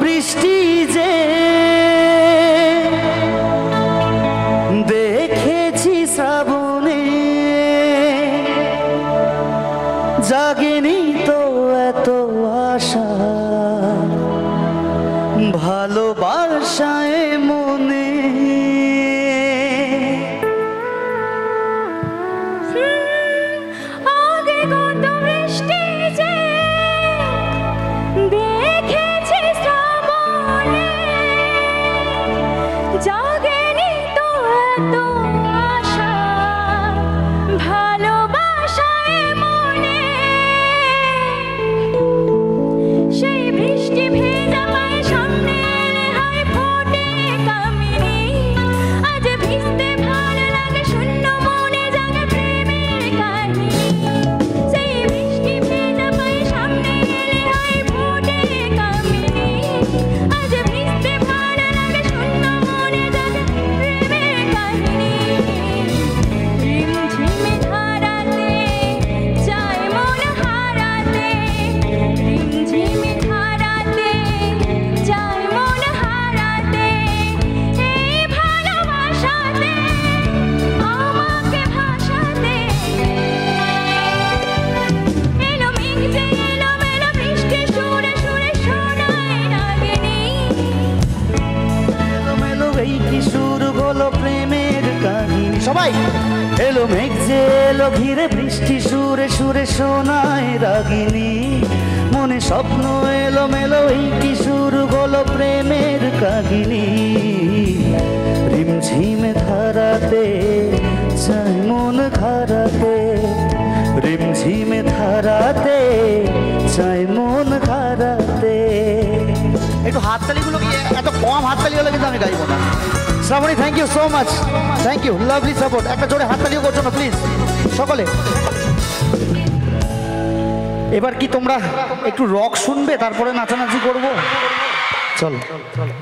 বৃষ্টি যে দেখেছি শ্রাবণে। জাগেনি তো এত আশা। ভালোবাসায় মনে। আগে কত জাগেনি এই কিশোর হলো প্রেমের কাহিনী। সবাই। এলো মেঘ যে এলো ঘিরে বৃষ্টি সুরে সুরে শোনায় রাগিনী। মনে স্বপ্ন এলো মেলো এই কিশোর হলো প্রেমের কাহিনী। রিমঝিমে ধারাতে চাই মন খারাতে রিমঝিমে ধারাতে চাই মন খারাতে একটু হাততালিগুলো এত কম হাততালি হলে কিন্তু আমি গাইবো না। Shrabani thank you so much thank you lovely support একটা জোরে হাততালিও করছ না প্লিজ সকলে। এবার কি তোমরা একটু রক শুনবে, তারপরে নাচানাচি করব? চলো চলো।